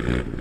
Mm-hmm.